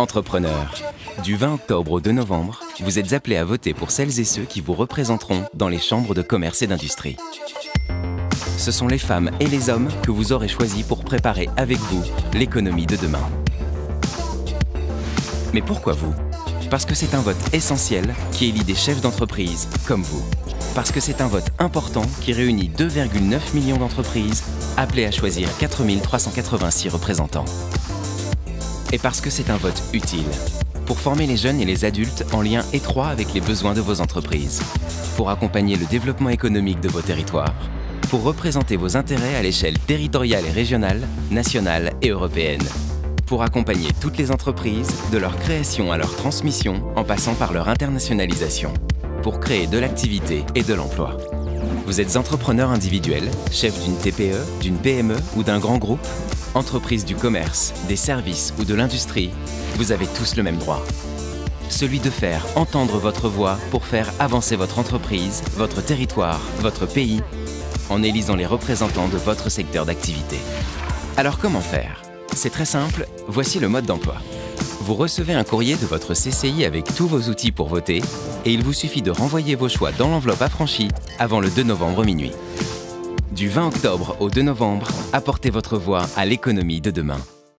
Entrepreneurs, du 20 octobre au 2 novembre, vous êtes appelés à voter pour celles et ceux qui vous représenteront dans les chambres de commerce et d'industrie. Ce sont les femmes et les hommes que vous aurez choisis pour préparer avec vous l'économie de demain. Mais pourquoi vous? Parce que c'est un vote essentiel qui élit des chefs d'entreprise comme vous. Parce que c'est un vote important qui réunit 2,9 millions d'entreprises appelées à choisir 4386 représentants et parce que c'est un vote utile. Pour former les jeunes et les adultes en lien étroit avec les besoins de vos entreprises. Pour accompagner le développement économique de vos territoires. Pour représenter vos intérêts à l'échelle territoriale et régionale, nationale et européenne. Pour accompagner toutes les entreprises de leur création à leur transmission en passant par leur internationalisation. Pour créer de l'activité et de l'emploi. Vous êtes entrepreneur individuel, chef d'une TPE, d'une PME ou d'un grand groupe? Entreprise du commerce, des services ou de l'industrie, vous avez tous le même droit. Celui de faire entendre votre voix pour faire avancer votre entreprise, votre territoire, votre pays, en élisant les représentants de votre secteur d'activité. Alors comment faire? C'est très simple, voici le mode d'emploi. Vous recevez un courrier de votre CCI avec tous vos outils pour voter et il vous suffit de renvoyer vos choix dans l'enveloppe affranchie avant le 2 novembre minuit. Du 20 octobre au 2 novembre, apportez votre voix à l'économie de demain.